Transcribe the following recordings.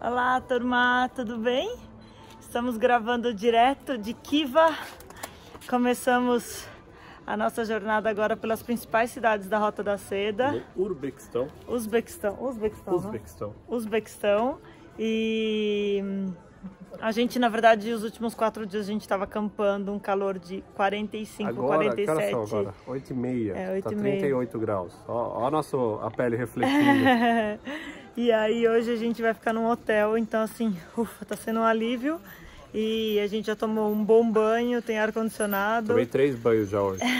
Olá, turma, tudo bem? Estamos gravando direto de Kiva. Começamos a nossa jornada agora pelas principais cidades da Rota da Seda. No Urbequistão. Uzbequistão. Uzbequistão. né? Uzbequistão. Uzbequistão. E a gente, na verdade, os últimos quatro dias a gente estava acampando um calor de 45, Agora, que 47. horas são agora? 8 e meia. É, oito tá e meia. 38 graus. Ó, ó a, nosso, a pele refletindo. e aí hoje a gente vai ficar num hotel, então assim, ufa, tá sendo um alívio. E a gente já tomou um bom banho, tem ar-condicionado. Tomei três banhos já hoje.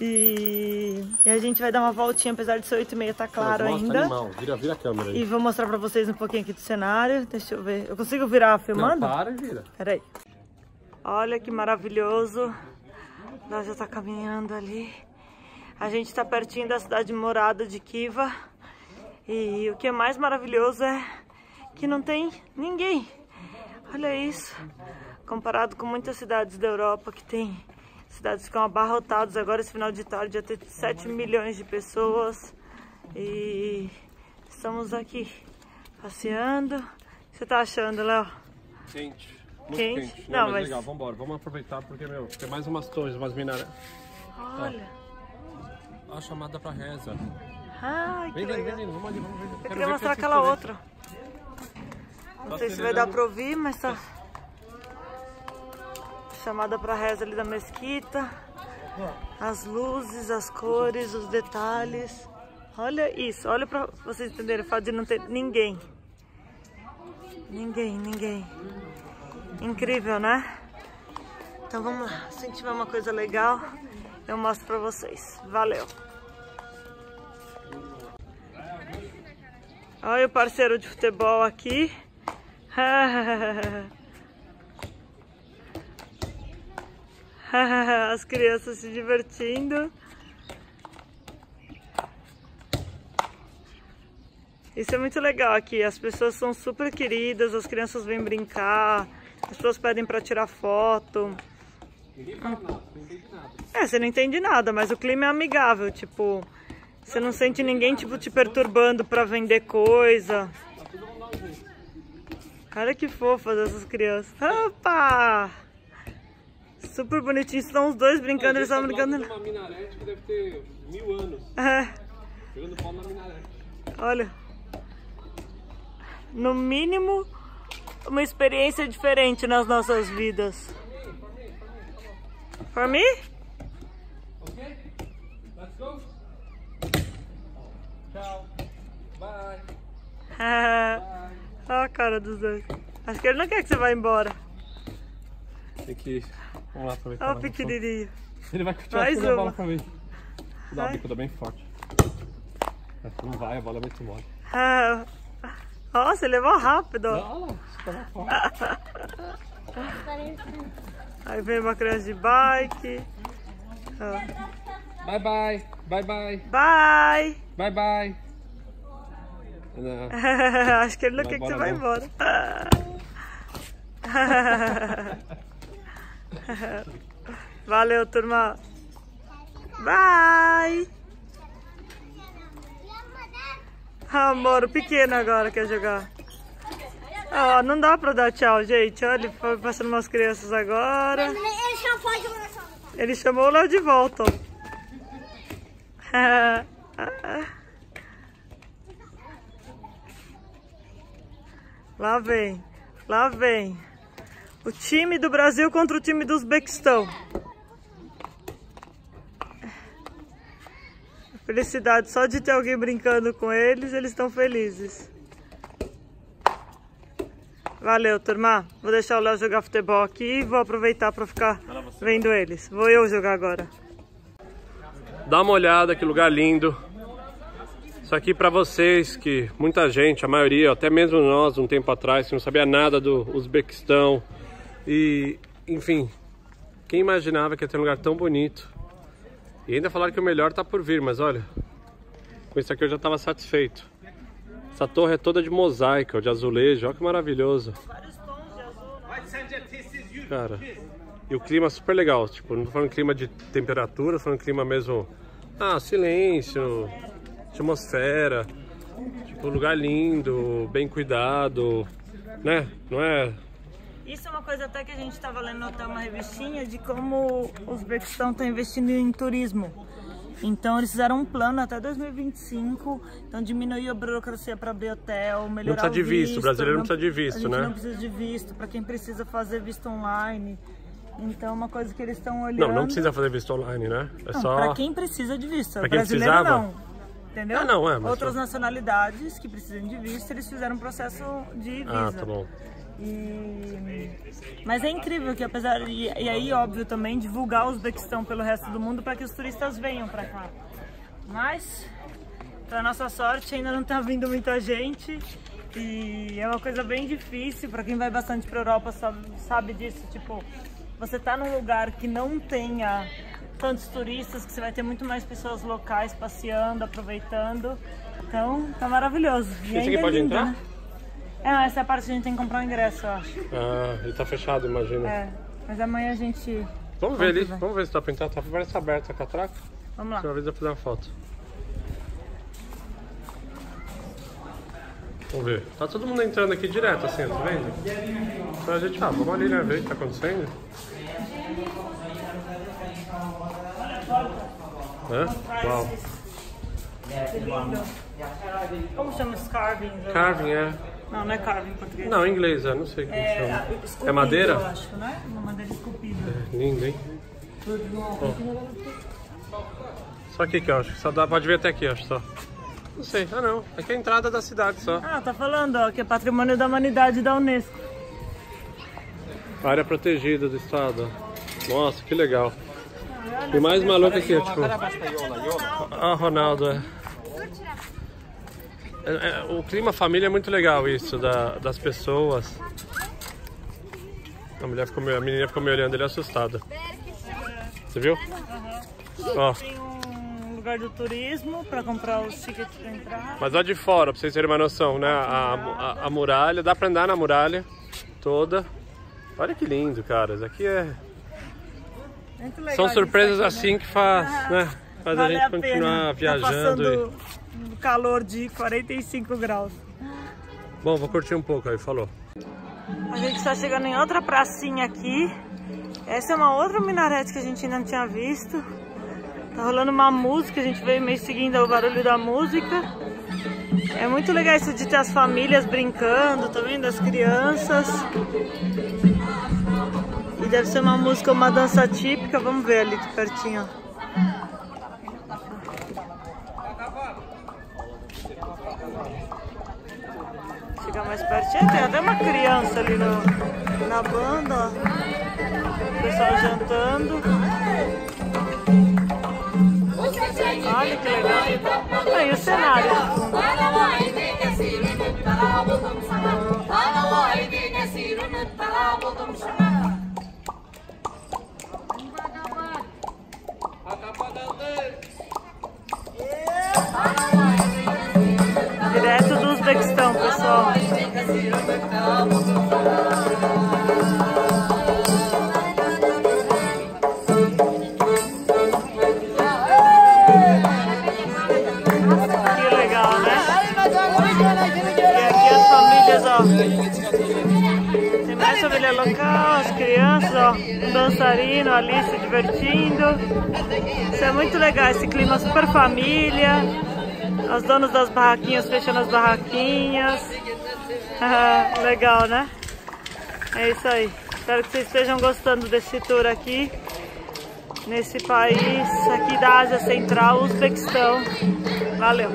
E, e a gente vai dar uma voltinha, apesar de ser 8 e meia, tá claro Mas mostra ainda. Animal. Vira, vira a câmera aí. E vou mostrar pra vocês um pouquinho aqui do cenário. Deixa eu ver. Eu consigo virar filmando? Não, para e vira. Peraí. Olha que maravilhoso. Nós já tá caminhando ali. A gente tá pertinho da cidade morada de Kiva. E o que é mais maravilhoso é que não tem ninguém. Olha isso. Comparado com muitas cidades da Europa que tem cidades que ficam abarrotadas. Agora esse final de tarde já ter 7 milhões de pessoas. E estamos aqui passeando. O que você tá achando, Léo? Quente. Muito Quente? quente. Não, Não, mas, mas- legal, vambora. Vamos aproveitar porque, meu, tem mais umas torres, umas minaré. Olha. Ó, a chamada pra reza. Ai, que Vem, legal. vem, vem, vamos ali, vamos ver. Eu Quero queria ver mostrar aquela outra. Não sei se vai dar pra ouvir, mas tá. Chamada pra reza ali da mesquita. As luzes, as cores, os detalhes. Olha isso, olha pra vocês entenderem o fato de não ter ninguém. Ninguém, ninguém. Incrível, né? Então vamos lá. Se tiver uma coisa legal, eu mostro pra vocês. Valeu! Olha o parceiro de futebol aqui. As crianças se divertindo. Isso é muito legal aqui. As pessoas são super queridas, as crianças vêm brincar, as pessoas pedem para tirar foto. Nada, não entende nada. É, você não entende nada, mas o clima é amigável, tipo, você não sente ninguém tipo te perturbando pra vender coisa. Olha que fofas essas crianças. Opa! Super bonitinhos, estão os dois brincando, eles estão brincando. uma minarete que deve ter mil anos. É, Jogando bola na minarete. olha. No mínimo, uma experiência diferente nas nossas vidas. For me? Ok? Let's go. Tchau. Bye. Olha a cara dos dois. Acho que ele não quer que você vá embora. Tem que. Vamos lá aproveitar. Olha o pequenininho. Ele vai continuar Mais a bola pra mim. Dá uma Vai. bicuda bem forte. Não vai, a bola é muito mole. Ah, Nossa, ele levou rápido. chuta forte. Aí vem uma criança de bike. Ó. Bye bye. Bye bye. Bye! Bye bye. Acho que ele não Vai quer que você vá embora. Valeu, turma. Bye! Amor, o pequeno agora quer jogar. Ó, não dá pra dar tchau, gente. Olha, ele foi passando umas crianças agora. Ele chamou o Léo de volta. Lá vem, lá vem. O time do Brasil contra o time do Uzbequistão. Felicidade, só de ter alguém brincando com eles, eles estão felizes. Valeu, turma. Vou deixar o Léo jogar futebol aqui e vou aproveitar para ficar vendo eles. Vou eu jogar agora. Dá uma olhada, que lugar lindo. Isso aqui pra vocês, que muita gente, a maioria, até mesmo nós, um tempo atrás, que não sabia nada do Uzbequistão. E, enfim, quem imaginava que ia ter um lugar tão bonito? E ainda falaram que o melhor tá por vir, mas olha, com isso aqui eu já estava satisfeito. Essa torre é toda de mosaico, de azulejo, olha que maravilhoso. Cara, e o clima é super legal, tipo, não tô falando clima de temperatura, falando clima mesmo. Ah, silêncio, atmosfera. Tipo, lugar lindo, bem cuidado, né? Não é isso é uma coisa até que a gente estava lendo até uma revistinha de como o Uzbequistão está investindo em turismo. Então eles fizeram um plano até 2025, então diminuir a burocracia para abrir hotel, melhorar não precisa de visto, visto, o brasileiro não, não precisa de visto, né? Não precisa de visto, para quem precisa fazer visto online. Então é uma coisa que eles estão olhando. Não, não precisa fazer visto online, né? É não, só para quem precisa de visto. Pra quem brasileiro precisava? não. Entendeu? Ah, não, é, Outras só... nacionalidades que precisam de visto, eles fizeram um processo de visa. Ah, tá bom. E... Mas é incrível que apesar e, e aí óbvio também divulgar o Uzbequistão pelo resto do mundo para que os turistas venham para cá. Mas para nossa sorte ainda não está vindo muita gente e é uma coisa bem difícil para quem vai bastante para Europa sabe, sabe disso, tipo, você tá num lugar que não tenha tantos turistas que você vai ter muito mais pessoas locais passeando, aproveitando. Então, tá maravilhoso. E Esse aqui pode lindo, entrar? Né? É, essa é a parte que a gente tem que comprar o ingresso, eu acho. Ah, ele tá fechado, imagina. É, mas amanhã a gente... Vamos ver ali, vamos ver se dá pra entrar. Tá, parece aberta a catraca. Vamos lá. Uma vez eu fazer uma foto. Vamos ver. Tá todo mundo entrando aqui direto, assim, tá vendo? Então a gente, ah, vamos ali, né, ver o que tá acontecendo. Hã? Uau. Como chama esse carving? Carving, é. Não, não é carving em português. Não, em inglês, é, não sei como é, chama. É madeira? Eu acho, né? Uma madeira esculpida. É, lindo, hein? Oh. Só aqui que eu acho, só dá, pode ver até aqui, acho só. Não sei, ah não, aqui é a entrada da cidade só. Ah, tá falando, ó, que é patrimônio da humanidade da Unesco. Área protegida do estado. Nossa, que legal. E mais maluco aqui, tipo. Ah, Ronaldo, é. É, é, o clima família é muito legal isso, da, das pessoas. A, mulher ficou me, a menina ficou me olhando ali assustada. Você viu? Uhum. Ó. Lugar do turismo para comprar os tickets para entrar. Mas lá de fora, para vocês terem uma noção, né? A, a, a, muralha, dá para andar na muralha toda. Olha que lindo, cara. Isso aqui é... São surpresas aqui, assim né? que faz, ah, né? Faz vale a gente continuar tá viajando. Tá calor de 45 graus. Bom, vou curtir um pouco aí, falou. A gente está chegando em outra pracinha aqui. Essa é uma outra minarete que a gente ainda não tinha visto. Tá rolando uma música, a gente veio meio seguindo o barulho da música. É muito legal isso de ter as famílias brincando também, das crianças. E deve ser uma música, uma dança típica. Vamos ver ali pertinho. Chegar mais pertinho, tem até uma criança ali no, na banda, ó. O pessoal jantando. Olha que legal. Aí o cenário. Direto do Uzbequistão, pessoal. Local, as crianças, ó. Um dançarino ali se divertindo. Isso é muito legal, esse clima super família. Os donos das barraquinhas fechando as barraquinhas. Legal, né? É isso aí. Espero que vocês estejam gostando desse tour aqui. Nesse país aqui da Ásia Central, Uzbequistão. Valeu!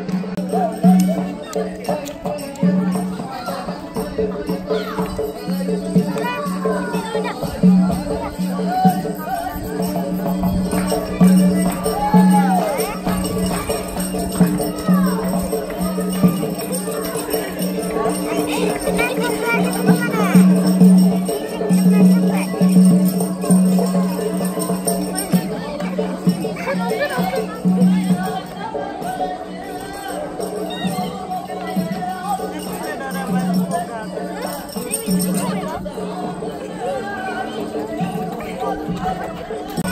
ハハハハ!